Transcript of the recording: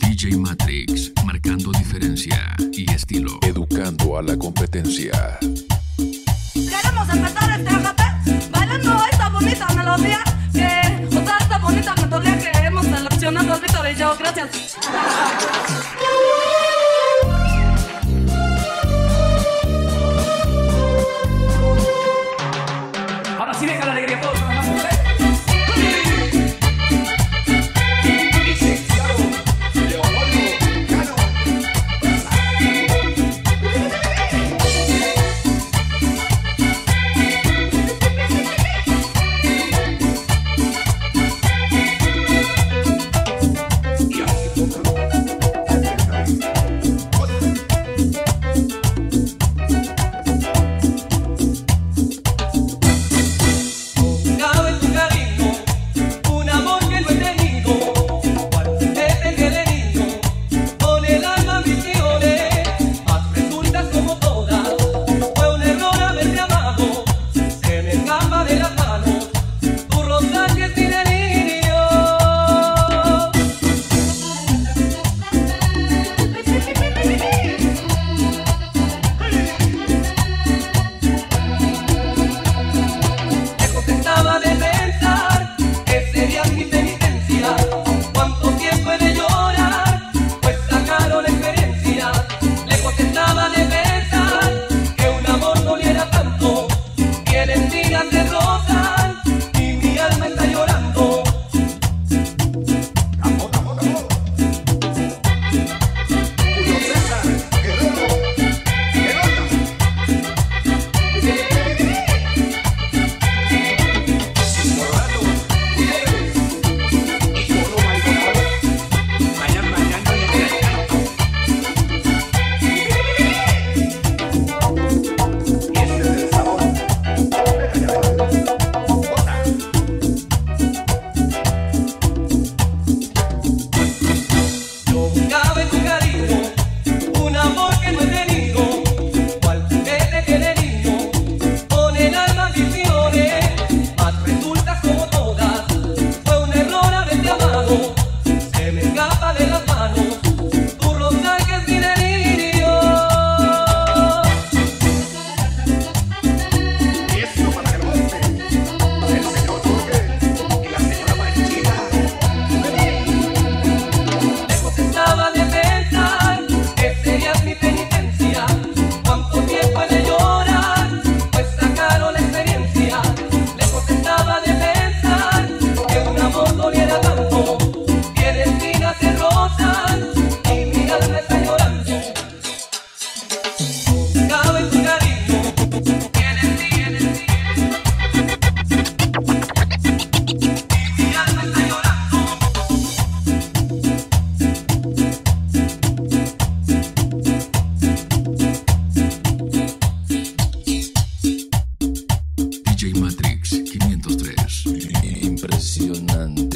DJ Matrix, marcando diferencia y estilo. Educando a la competencia. Queremos empezar este agape, bailando esta bonita melodía. Que usar esta bonita melodía que hemos seleccionado el Víctor y yo. Gracias. DJ Matrix 503. Impresionante.